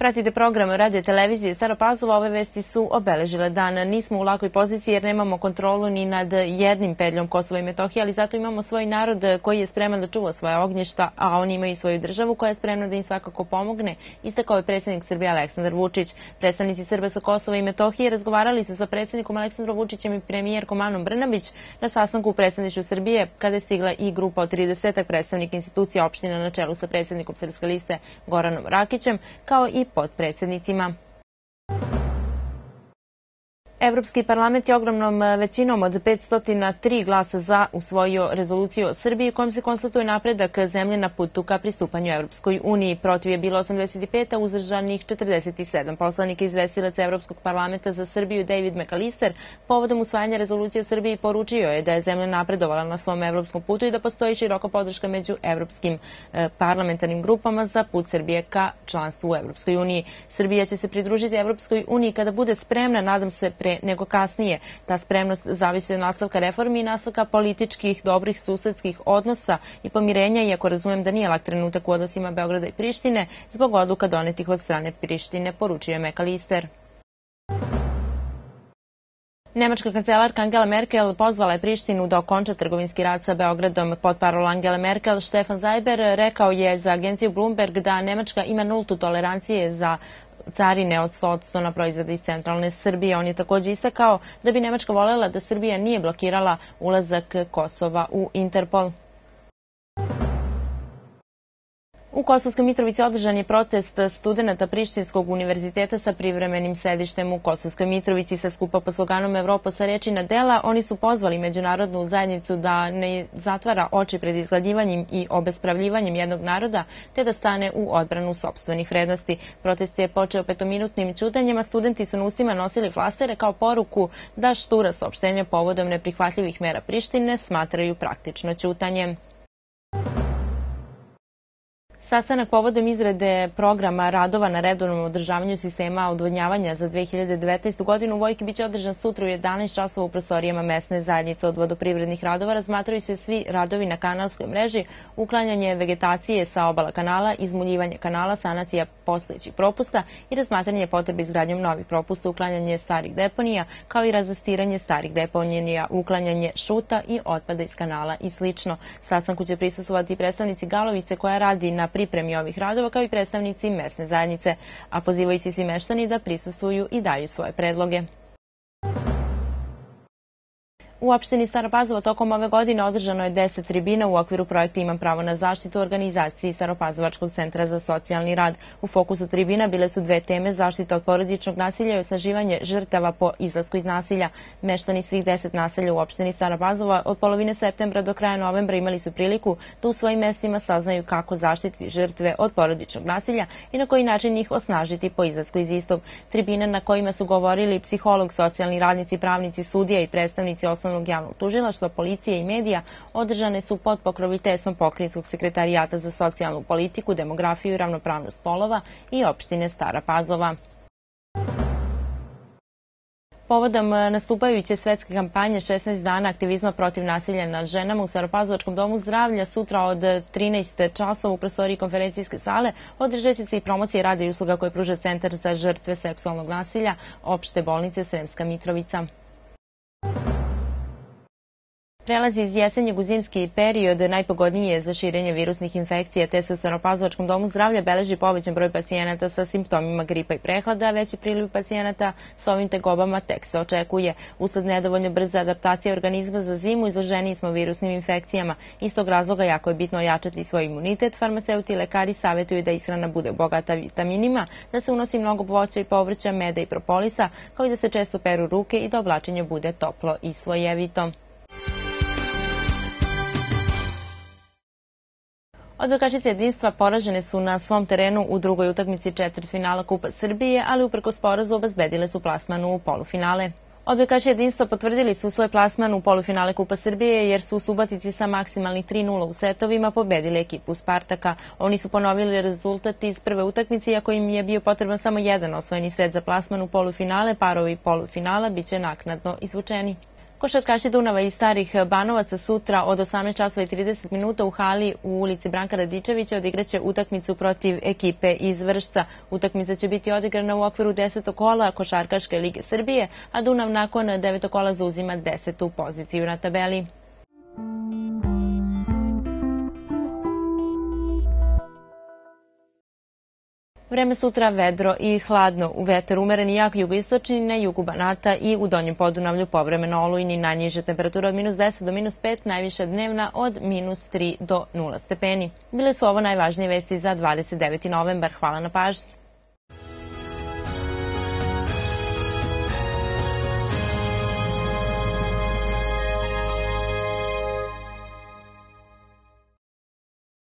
Pratite program radio televizije Stara Pazova, ove vesti su obeležile dan. Nismo u lakoj poziciji jer nemamo kontrolu ni nad jednim pedljom Kosova i Metohije, ali zato imamo svoj narod koji je spreman da čuva svoje ognjišta, a oni imaju svoju državu koja je spremna da im svakako pomogne, istakao je predsednik Srbije Aleksandar Vučić. Predstavnici Srba sa Kosova i Metohije razgovarali su sa predsednikom Aleksandrom Vučićem i premijerkom Anom Brnabić na sastanku u predstavniču Srbije kada je stigla i grupa od 30 predstavnika institucija opština na čelu sa predsednikom Srpske liste Goranom Rakićem, kao i potpredsednicima. Evropski parlament je ogromnom e, većinom od 503 glasa za usvojio rezoluciju o Srbiji kojom se konstatuje napredak zemlje na putu ka pristupanju Evropskoj uniji. Protiv je bilo 85, a uzdržanih 47. Poslanik izvestilac Evropskog parlamenta za Srbiju David McAllister povodom usvajanja rezolucije o Srbiji poručio je da je zemlja napredovala na svom evropskom putu i da postoji široka podrška među evropskim e, parlamentarnim grupama za put Srbije ka članstvu u Evropskoj uniji. Srbija će se pridružiti Evropskoj uniji kada bude spremna, nadam se, pre pre nego kasnije. Ta spremnost zavisi od nastavka reformi i nastavka političkih, dobrih susedskih odnosa i pomirenja, iako razumem da nije lak trenutak u odnosima Beograda i Prištine, zbog odluka donetih od strane Prištine, poručuje Mekalister. Nemačka kancelarka Angela Merkel pozvala je Prištinu da okonča trgovinski rad sa Beogradom. Pod parol Angela Merkel, Stefan Zajber rekao je za agenciju Bloomberg da Nemačka ima nultu tolerancije za carine od 100% na proizvode iz centralne Srbije. On je takođe istakao da bi Nemačka volela da Srbija nije blokirala ulazak Kosova u Interpol. U Kosovskoj Mitrovici održan je protest studenta Prištinskog univerziteta sa privremenim sedištem u Kosovskoj Mitrovici sa skupa po sloganom Evropa sa reči na dela. Oni su pozvali međunarodnu zajednicu da ne zatvara oči pred izgladivanjem i obespravljivanjem jednog naroda, te da stane u odbranu sobstvenih vrednosti. Protest je počeo petominutnim čudanjima. Studenti su na ustima nosili flastere kao poruku da štura saopštenja povodom neprihvatljivih mera Prištine smatraju praktično ćutanjem. Sastanak povodom izrade programa radova na redovnom održavanju sistema odvodnjavanja za 2019. godinu u Vojki biće održan sutra u 11 časova u prostorijama mesne zajednice od vodoprivrednih radova. Razmatraju se svi radovi na kanalskoj mreži, uklanjanje vegetacije sa obala kanala, izmuljivanje kanala, sanacija postojećih propusta i razmatranje potrebe izgradnjom novih propusta, uklanjanje starih deponija, kao i razastiranje starih deponija, uklanjanje šuta i otpada iz kanala i slično. Sastanku će prisustovati predstavnici Galovice koja radi na pripremi ovih radova kao i predstavnici mesne zajednice, a pozivaju se svi meštani da prisustuju i daju svoje predloge. U opštini Stara Pazova tokom ove godine održano je 10 tribina u okviru projekta Imam pravo na zaštitu organizaciji Staropazovačkog centra za socijalni rad. U fokusu tribina bile su dve teme zaštita od porodičnog nasilja i osnaživanje žrtava po izlasku iz nasilja. Meštani svih 10 naselja u opštini Stara Pazova od polovine septembra do kraja novembra imali su priliku da u svojim mestima saznaju kako zaštiti žrtve od porodičnog nasilja i na koji način ih osnažiti po izlasku iz istog. Tribine na kojima su govorili psiholog, socijalni radnici, pravnici, sudija i predstavnici osnovnog osnovnog javnog tužilaštva, policije i medija održane su pod pokroviteljstvom Pokrinjskog sekretarijata za socijalnu politiku, demografiju i ravnopravnost polova i opštine Stara Pazova. Povodom nastupajuće svetske kampanje 16 dana aktivizma protiv nasilja nad ženama u Staropazovačkom domu zdravlja sutra od 13 časova u prostoriji konferencijske sale održat će se i promocije rada i usluga koje pruža Centar za žrtve seksualnog nasilja opšte bolnice Sremska Mitrovica. Prelazi iz jesenjeg u zimski period najpogodnije je za širenje virusnih infekcija, te se u Staropazovačkom domu zdravlja beleži povećan broj pacijenata sa simptomima gripa i prehlada, a veći priliv pacijenata sa ovim tegobama tek se očekuje. Usled nedovoljno brze adaptacije organizma za zimu izloženiji smo virusnim infekcijama. Iz tog razloga jako je bitno ojačati svoj imunitet. Farmaceuti i lekari savjetuju da ishrana bude bogata vitaminima, da se unosi mnogo voća i povrća, meda i propolisa, kao i da se često peru ruke i da oblačenje bude toplo i slojevito. Odbojkašice jedinstva poražene su na svom terenu u drugoj utakmici četvrtfinala Kupa Srbije, ali upreko sporazu obezbedile su plasman u polufinale. Odbojkaši jedinstva potvrdili su svoj plasman u polufinale Kupa Srbije jer su u Subotici sa maksimalnih 3-0 u setovima pobedili ekipu Spartaka. Oni su ponovili rezultat iz prve utakmice, iako im je bio potreban samo jedan osvojeni set za plasman u polufinale, parovi polufinala biće naknadno izvučeni. Košarkaši Dunava i Starih Banovaca sutra od 18 časova i 30 minuta u hali u ulici Branka Radičevića odigraće utakmicu protiv ekipe iz Vršca. Utakmica će biti odigrana u okviru 10. kola Košarkaške lige Srbije, a Dunav nakon 9. kola zauzima 10. poziciju na tabeli. Vreme sutra vedro i hladno. U veter umeren i jak jugoistočni na jugu Banata i u donjem podunavlju povremeno olujni najniže temperatura od minus 10 do minus 5, najviša dnevna od minus 3 do 0 stepeni. Bile su ovo najvažnije vesti za 29. novembar. Hvala na pažnji.